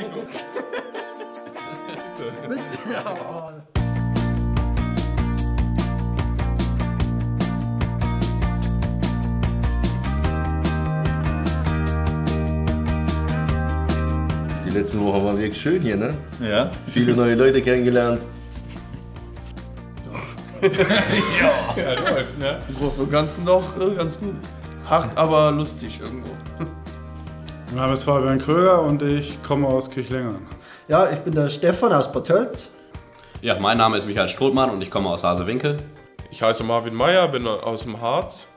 Mit. Die letzte Woche war wirklich schön hier, ne? Ja. Viele neue Leute kennengelernt. Ja, läuft, ne? Im Großen und Ganzen doch äh, ganz gut. Hart, aber lustig irgendwo. Mein Name ist Fabian Kröger und ich komme aus Kirchlengern. ja, ich bin der Stefan aus Bad Tölz. Ja, mein Name ist Michael Strothmann und ich komme aus Hasewinkel. Ich heiße Marvin Meyer, bin aus dem Harz.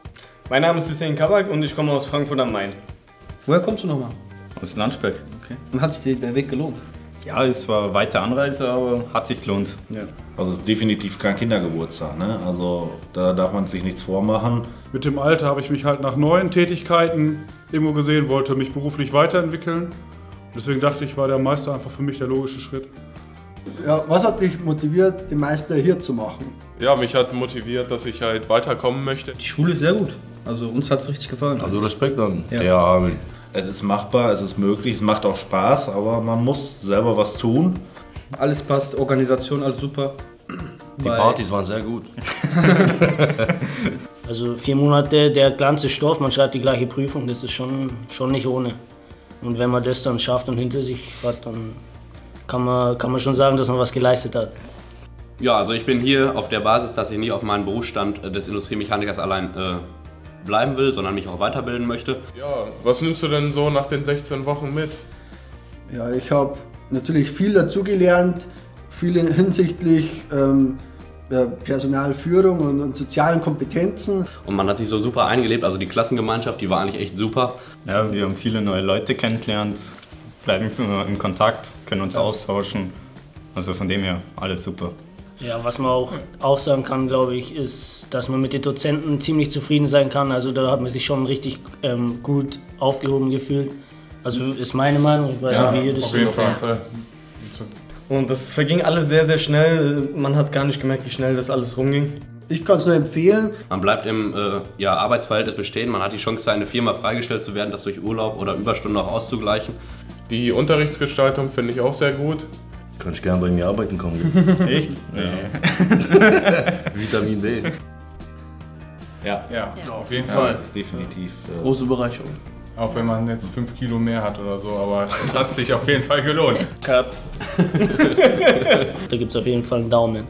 Mein Name ist Hussein Kabak und ich komme aus Frankfurt am Main. Woher kommst du nochmal? Aus Landsberg. Okay. Und hat sich der Weg gelohnt? Ja, es war weite Anreise, aber hat sich gelohnt. Also es ist definitiv kein Kindergeburtstag, ne? Also da darf man sich nichts vormachen. Mit dem Alter habe ich mich halt nach neuen Tätigkeiten irgendwo gesehen, wollte mich beruflich weiterentwickeln. Deswegen dachte ich, war der Meister einfach für mich der logische Schritt. Ja, was hat dich motiviert, den Meister hier zu machen? Ja, mich hat motiviert, dass ich halt weiterkommen möchte. Die Schule ist sehr gut. Also uns hat es richtig gefallen. Also Respekt an Ja. ja. Amen. Es ist machbar, es ist möglich, es macht auch Spaß, aber man muss selber was tun. Alles passt, Organisation, alles super. Die Partys waren sehr gut. Also vier Monate, der ganze Stoff, man schreibt die gleiche Prüfung, das ist schon, schon nicht ohne. Und wenn man das dann schafft und hinter sich hat, dann kann man, kann man schon sagen, dass man was geleistet hat. Ja, also ich bin hier auf der Basis, dass ich nie auf meinen Berufsstand des Industriemechanikers allein äh, bleiben will, sondern mich auch weiterbilden möchte. Ja, was nimmst du denn so nach den 16 Wochen mit? Ja, ich habe natürlich viel dazugelernt, viel hinsichtlich ähm, ja, Personalführung und, und sozialen Kompetenzen. Und man hat sich so super eingelebt, also die Klassengemeinschaft, die war eigentlich echt super. Ja, wir haben viele neue Leute kennengelernt, bleiben immer in Kontakt, können uns austauschen. Also von dem her alles super. Ja, was man auch, auch sagen kann, glaube ich, ist, dass man mit den Dozenten ziemlich zufrieden sein kann. Also da hat man sich schon richtig ähm, gut aufgehoben gefühlt. Also ist meine Meinung, ich weiß nicht, wie ihr das auf jeden. Fall. Und das verging alles sehr, sehr schnell. Man hat gar nicht gemerkt, wie schnell das alles rumging. Ich kann es nur empfehlen. Man bleibt im äh, ja, Arbeitsverhältnis bestehen, man hat die Chance, seine Firma freigestellt zu werden, das durch Urlaub oder Überstunden auch auszugleichen. Die Unterrichtsgestaltung finde ich auch sehr gut. Kann ich gerne bei mir arbeiten kommen. Echt? Nee. Vitamin D. Ja, Ja, auf jeden ja Fall. definitiv. äh, Große Bereicherung. Auch wenn man jetzt 5 Kilo mehr hat oder so, aber es hat sich auf jeden Fall gelohnt. Cut. Da gibt es auf jeden Fall einen Daumen.